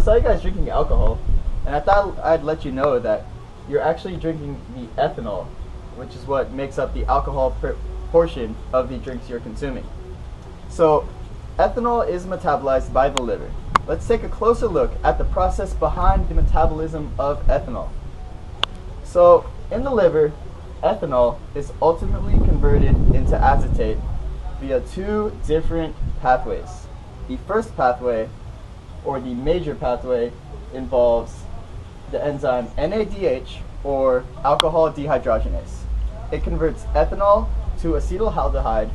I saw you guys drinking alcohol, and I thought I'd let you know that you're actually drinking the ethanol, which is what makes up the alcohol portion of the drinks you're consuming. So, ethanol is metabolized by the liver. Let's take a closer look at the process behind the metabolism of ethanol. So, in the liver, ethanol is ultimately converted into acetate via two different pathways. The first pathway, or the major pathway, involves the enzyme ADH, or alcohol dehydrogenase. It converts ethanol to acetaldehyde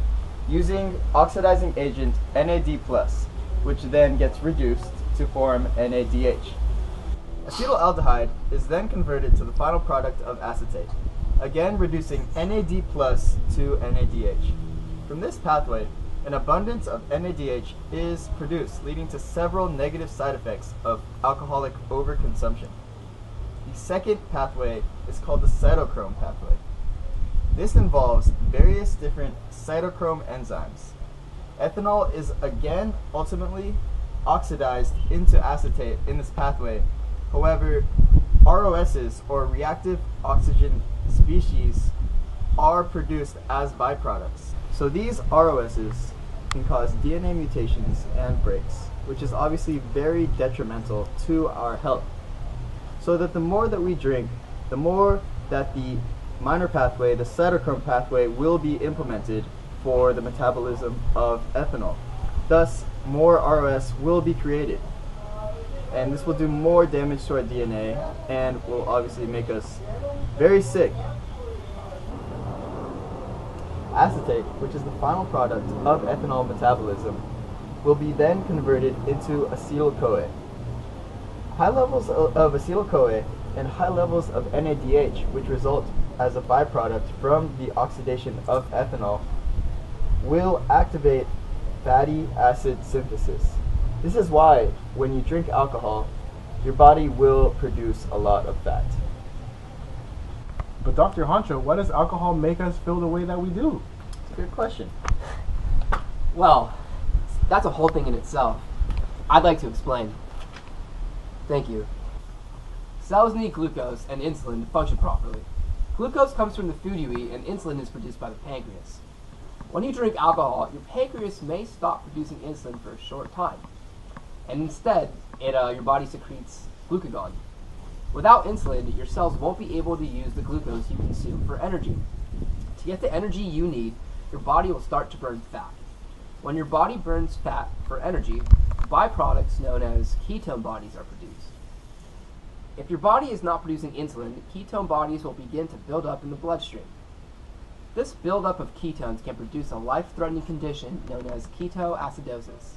using oxidizing agent NAD+, which then gets reduced to form NADH. Acetaldehyde is then converted to the final product of acetate, again reducing NAD plus to NADH. From this pathway, an abundance of NADH is produced, leading to several negative side effects of alcoholic overconsumption. The second pathway is called the cytochrome pathway. This involves various different cytochrome enzymes. Ethanol is again ultimately oxidized into acetate in this pathway. However, ROSs or reactive oxygen species are produced as byproducts. So these ROSs can cause DNA mutations and breaks, which is obviously very detrimental to our health. So that the more that we drink, the more that the minor pathway, the cytochrome pathway, will be implemented for the metabolism of ethanol. Thus, more ROS will be created. And this will do more damage to our DNA and will obviously make us very sick. Acetate, which is the final product of ethanol metabolism, will be then converted into acetyl-CoA. High levels of acetyl-CoA and high levels of NADH, which result as a byproduct from the oxidation of ethanol, will activate fatty acid synthesis. This is why when you drink alcohol, your body will produce a lot of fat. Dr. Honcho, why does alcohol make us feel the way that we do? It's a good question. Well, that's a whole thing in itself. I'd like to explain. Thank you. Cells need glucose and insulin to function properly. Glucose comes from the food you eat, and insulin is produced by the pancreas. When you drink alcohol, your pancreas may stop producing insulin for a short time, and instead, it, uh, your body secretes glucagon. Without insulin, your cells won't be able to use the glucose you consume for energy. To get the energy you need, your body will start to burn fat. When your body burns fat for energy, byproducts known as ketone bodies are produced. If your body is not producing insulin, ketone bodies will begin to build up in the bloodstream. This buildup of ketones can produce a life-threatening condition known as ketoacidosis.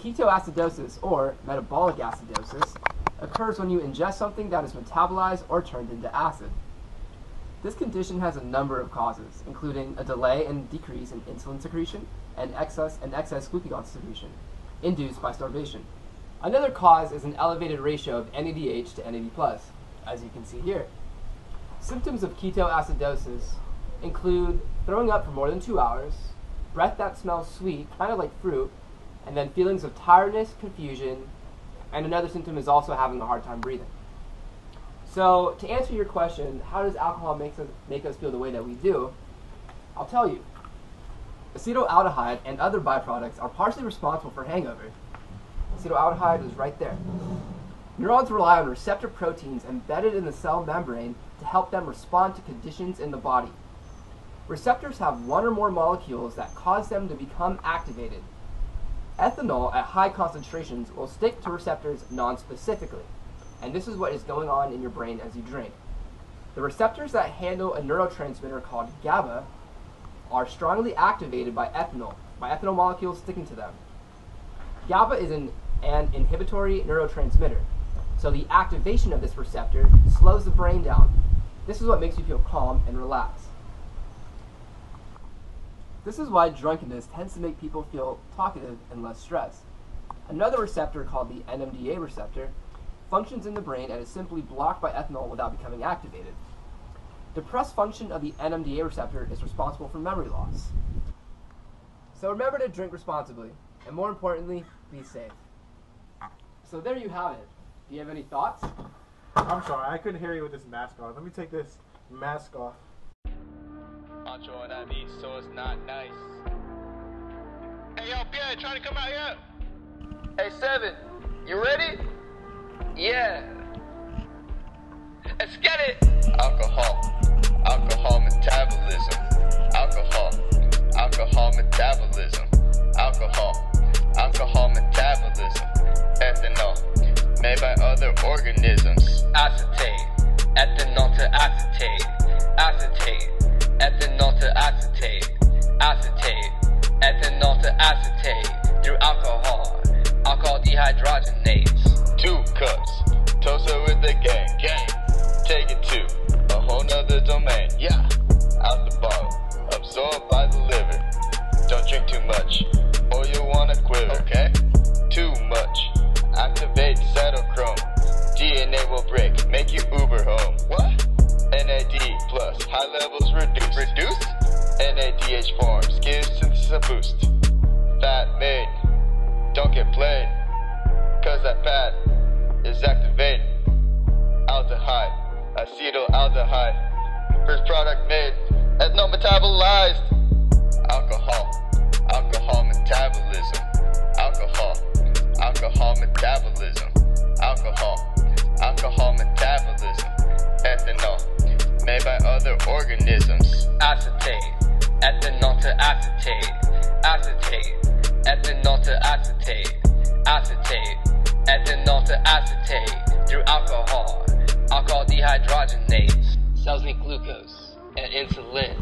Ketoacidosis, or metabolic acidosis, occurs when you ingest something that is metabolized or turned into acid. This condition has a number of causes, including a delay and decrease in insulin secretion and excess and excess glucagon secretion, induced by starvation. Another cause is an elevated ratio of NADH to NAD+, as you can see here. Symptoms of ketoacidosis include throwing up for more than two hours, breath that smells sweet, kind of like fruit, and then feelings of tiredness, confusion, and another symptom is also having a hard time breathing. So, to answer your question, how does alcohol make us, make us feel the way that we do? I'll tell you. Acetaldehyde and other byproducts are partially responsible for hangover. Acetaldehyde is right there. Neurons rely on receptor proteins embedded in the cell membrane to help them respond to conditions in the body. Receptors have one or more molecules that cause them to become activated. Ethanol at high concentrations will stick to receptors non-specifically, and this is what is going on in your brain as you drink. The receptors that handle a neurotransmitter called GABA are strongly activated by ethanol, by ethanol molecules sticking to them. GABA is an, an inhibitory neurotransmitter, so the activation of this receptor slows the brain down. This is what makes you feel calm and relaxed. This is why drunkenness tends to make people feel talkative and less stressed. Another receptor called the NMDA receptor functions in the brain and is simply blocked by ethanol without becoming activated. Depressed function of the NMDA receptor is responsible for memory loss. So remember to drink responsibly, and more importantly, be safe. So there you have it. Do you have any thoughts? I'm sorry, I couldn't hear you with this mask on. Let me take this mask off. On that beat, so it's not nice. Hey, yo, Pierre, trying to come out here. Hey, Seven, you ready? Yeah. Let's get it. Alcohol, alcohol metabolism, alcohol, alcohol metabolism, alcohol, alcohol metabolism, ethanol, made by other organisms, acetate, ethanol to acetate, acetate, ethanol to acetate, acetate, ethanol to acetate acetaldehyde. First product made, ethanol metabolized. Alcohol, alcohol metabolism. Alcohol, alcohol metabolism. Alcohol, alcohol metabolism. Ethanol, made by other organisms. Acetate, ethanol to acetate. Acetate, ethanol to acetate. Acetate, ethanol to acetate through alcohol. Alcohol dehydrogenase. Cells need glucose and insulin.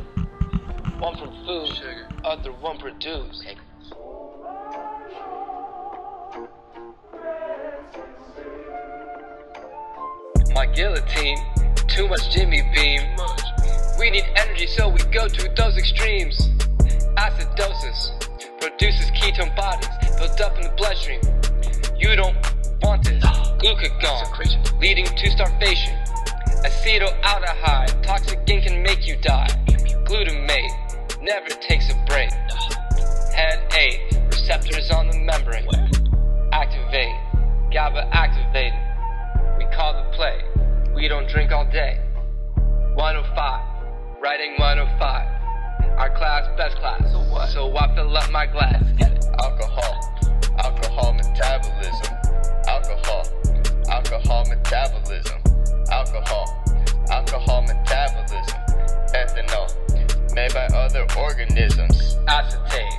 One from food, Sugar. other one produced. My guillotine, too much Jimmy Beam. We need energy, so we go to those extremes. Acidosis produces ketone bodies built up in the bloodstream. You don't want this. Glucagon, leading to starvation. Acetaldehyde, toxic and can make you die. Glutamate, never takes a break. Headache, receptors on the membrane. Activate, GABA activated. We call the play. We don't drink all day. 105, writing 105. Our class, best class. So what? So I fill up my glass. Alcohol metabolism. Alcohol, alcohol metabolism. Ethanol, made by other organisms. Acetate,